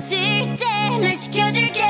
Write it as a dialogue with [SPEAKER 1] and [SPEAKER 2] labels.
[SPEAKER 1] 지칠 때날 지켜줄게.